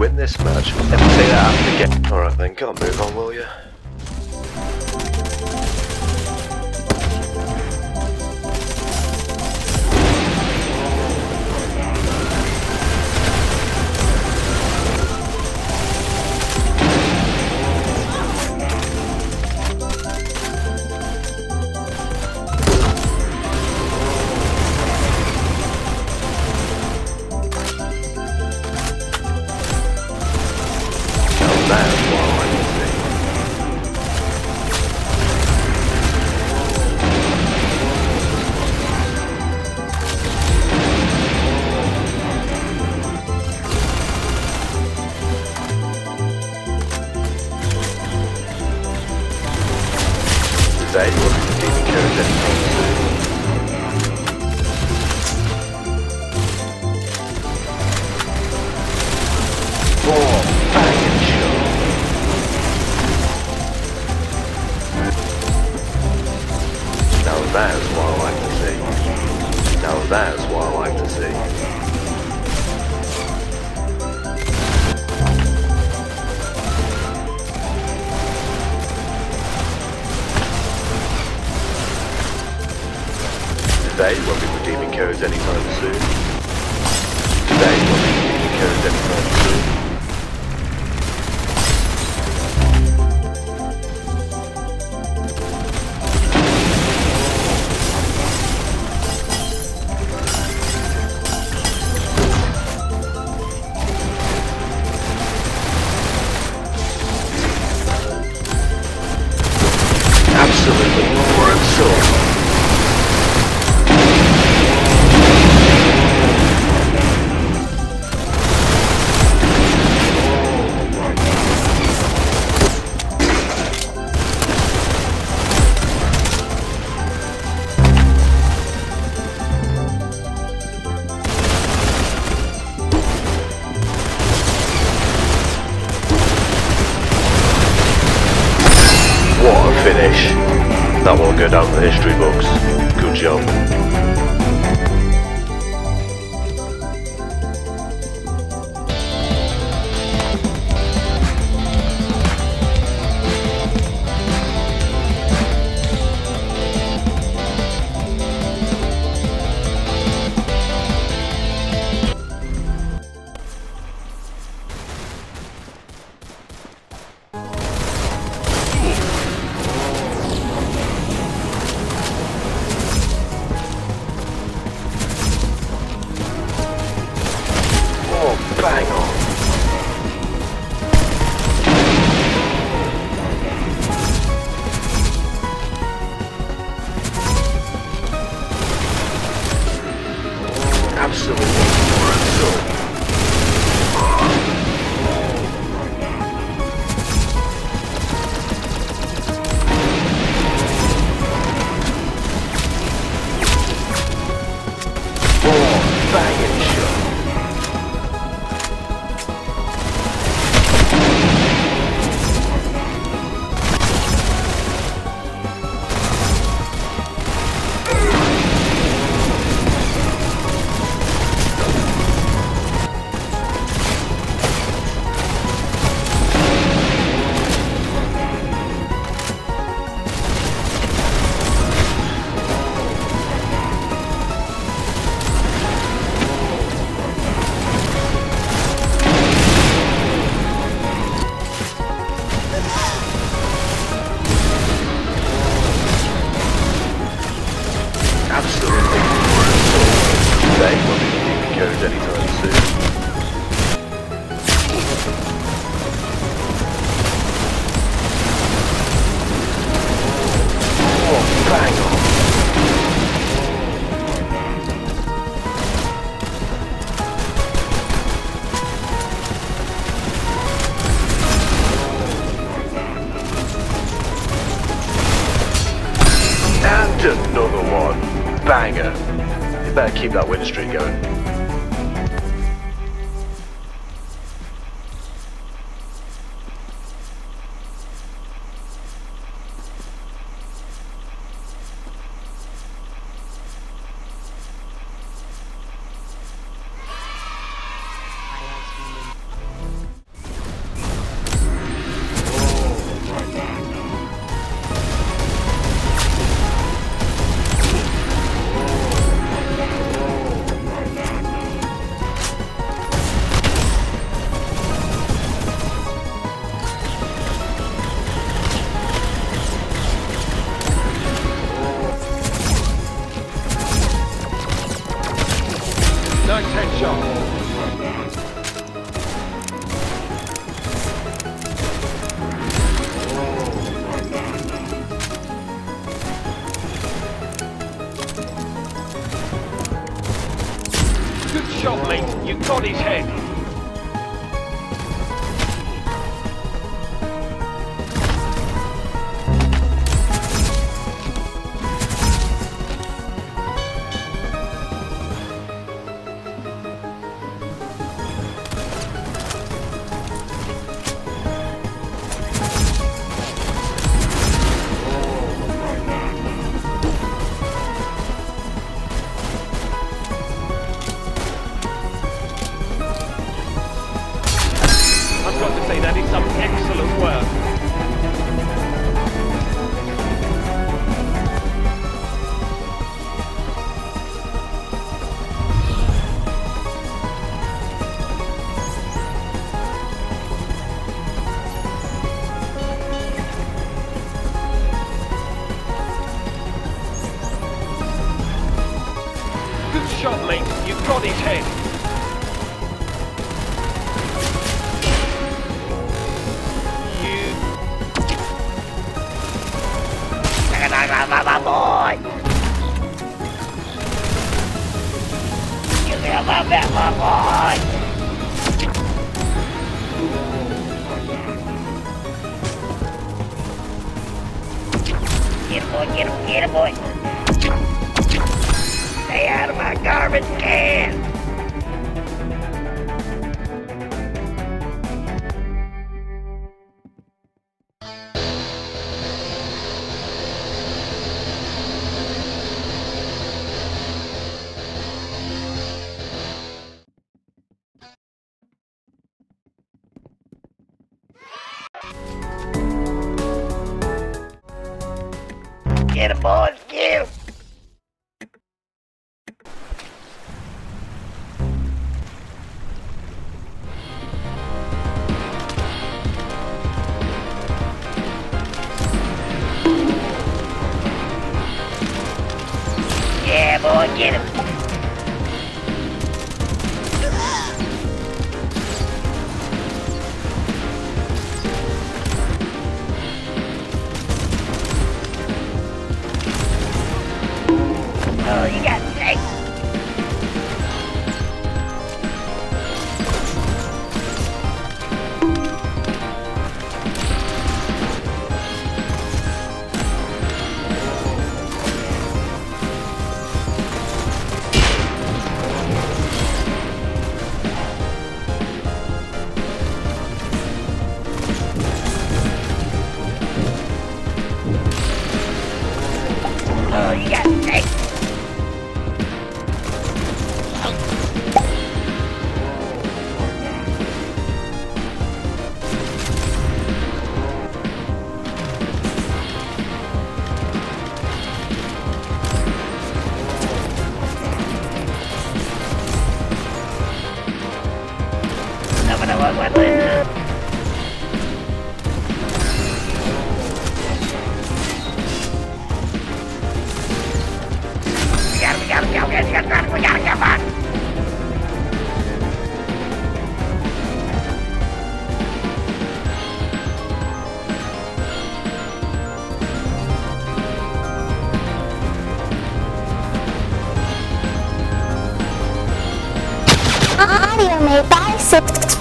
win this match say that after the game. Alright then, come on, move on, will you? That will go down the history books. Good job. better keep that win streak going. Bella Boy! Get him, get him, get him, boy! Stay out of my garbage can! get aboard, you! Yeah, boy, get him! but I love wetland. Audio made by Six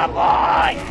Come!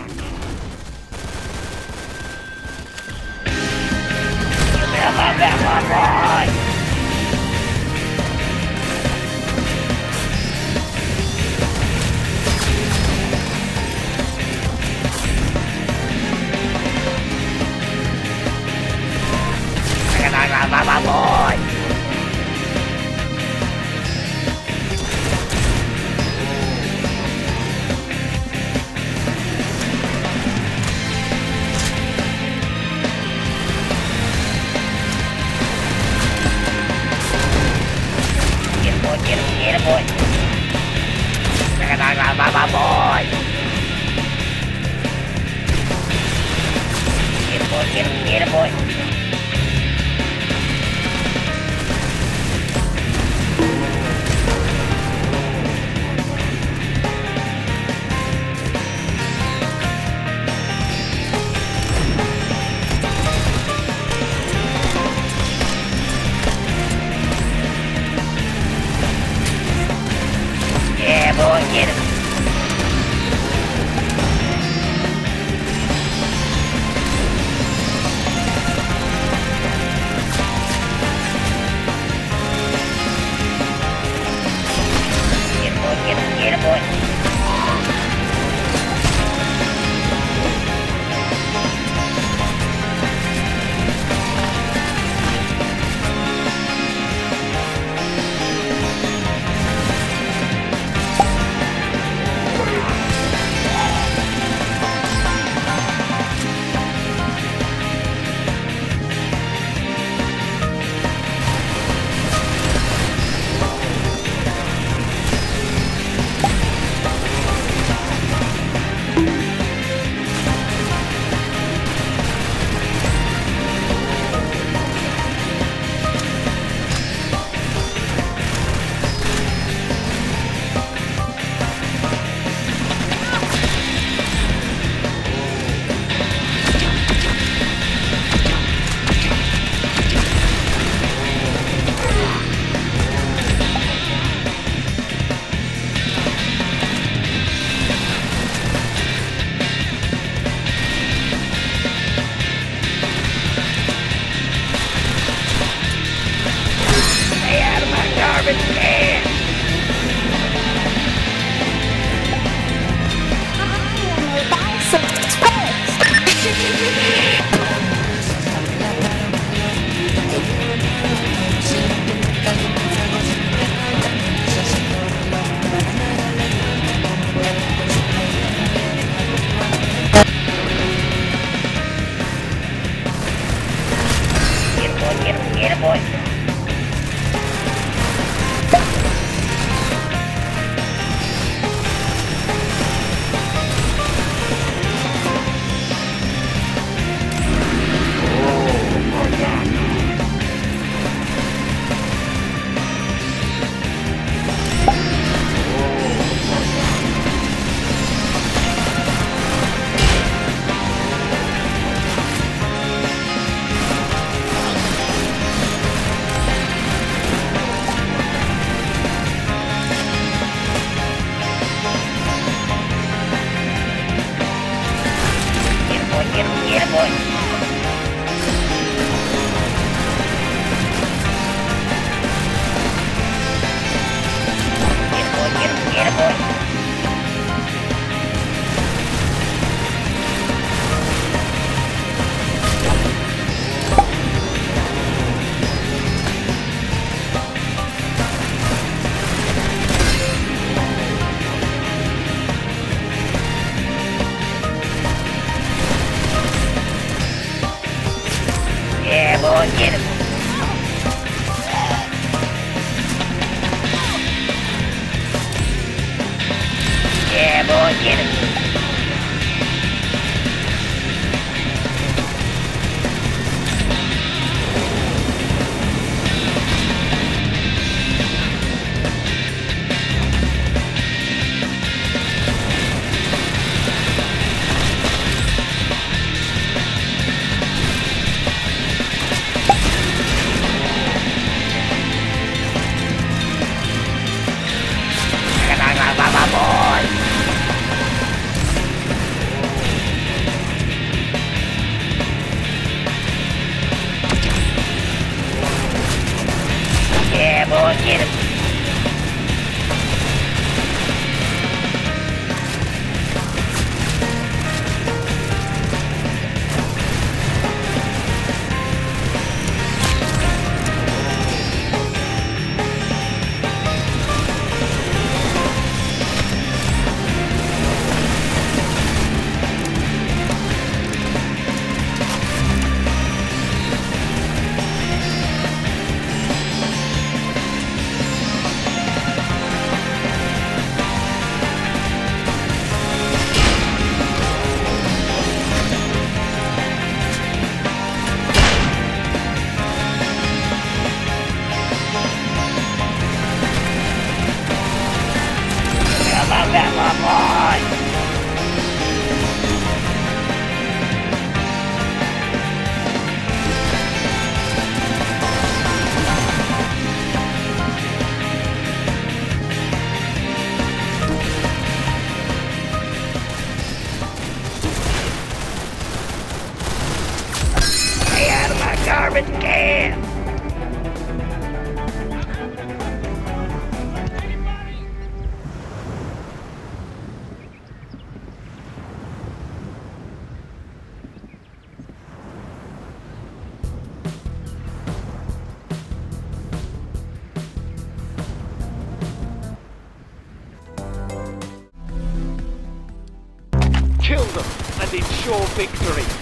Ensure victory.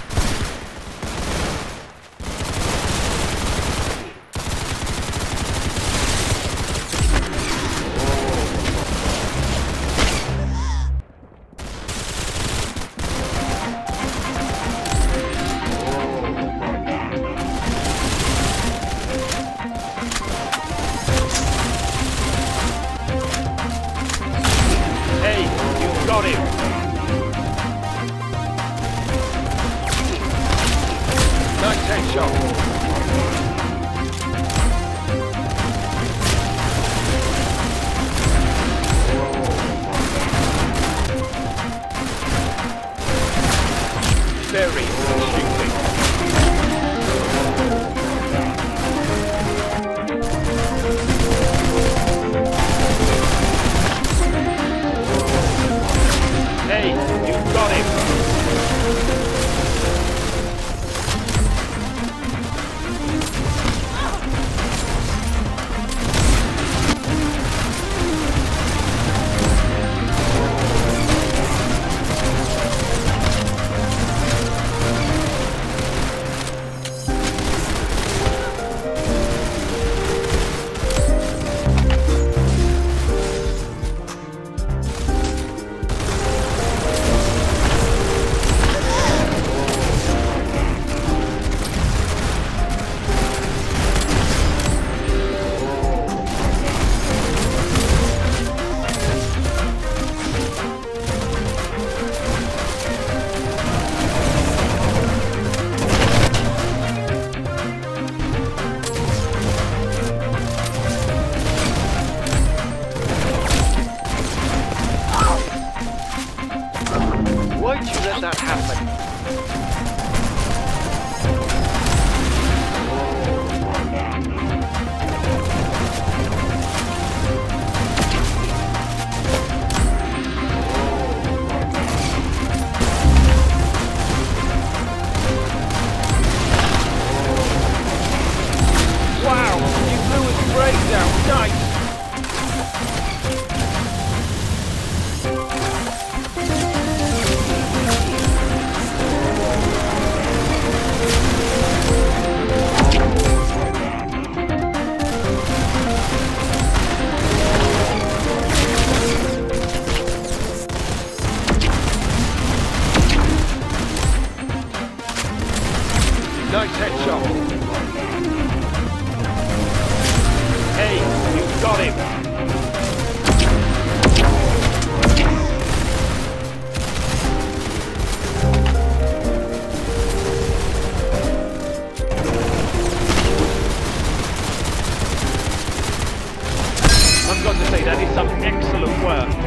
Nice 張り Nice headshot. Hey, you got him. I've got to say that is some excellent work.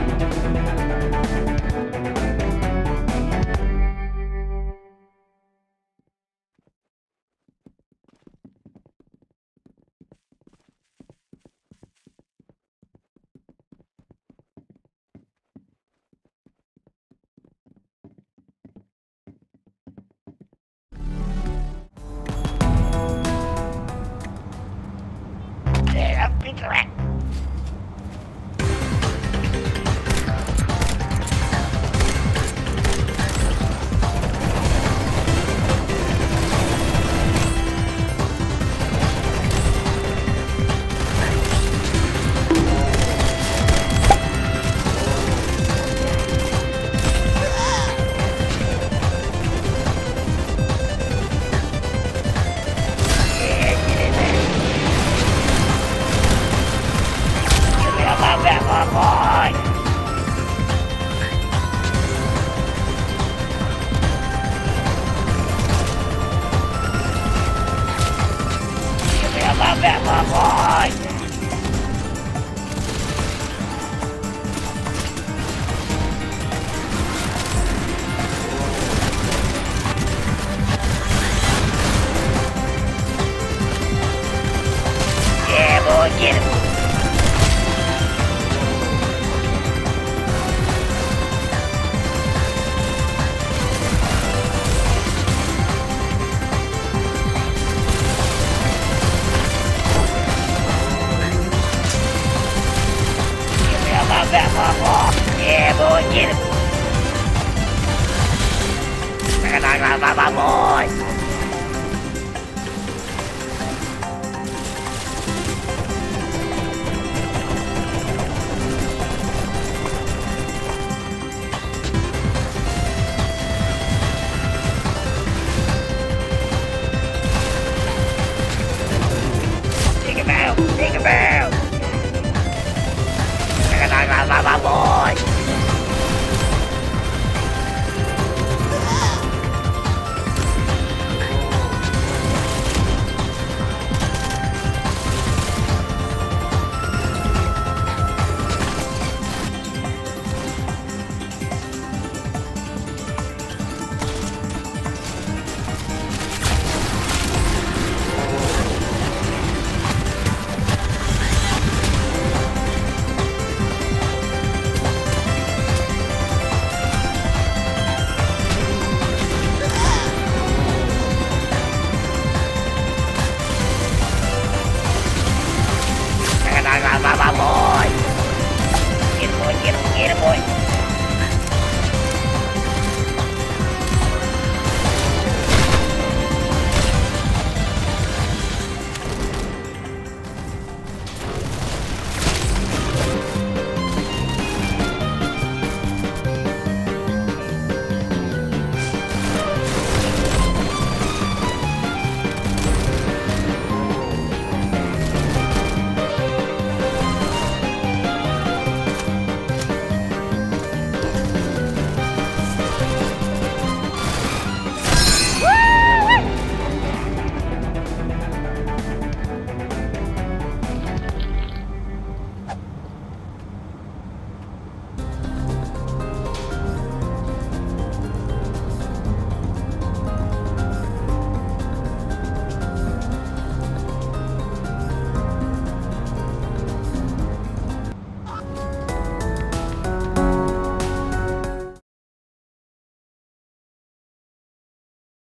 Yeah, Vamos! Tinkerbell!